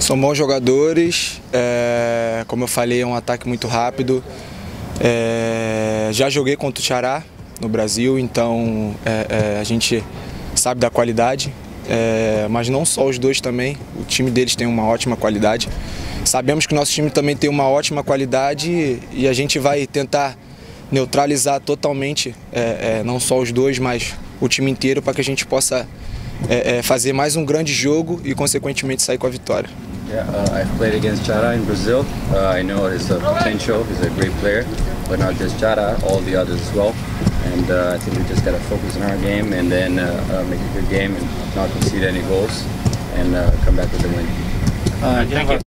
São bons jogadores, é, como eu falei, é um ataque muito rápido. É, já joguei contra o Tiará no Brasil, então é, é a gente sabe da qualidade, é, mas não só os dois também, o time deles tem uma ótima qualidade. Sabemos que o nosso time também tem uma ótima qualidade e a gente vai tentar neutralizar totalmente, é, não só os dois, mas o time inteiro para que a gente possa é, é, fazer mais um grande jogo e consequentemente sair com a vitória. Yeah, uh, I've played against Chara in Brazil. Uh, I know his uh, potential. He's a great player, but not just Chara, all the others as well. And uh, I think we just got to focus on our game and then uh, uh, make a good game and not concede any goals and come back with a win. thank you.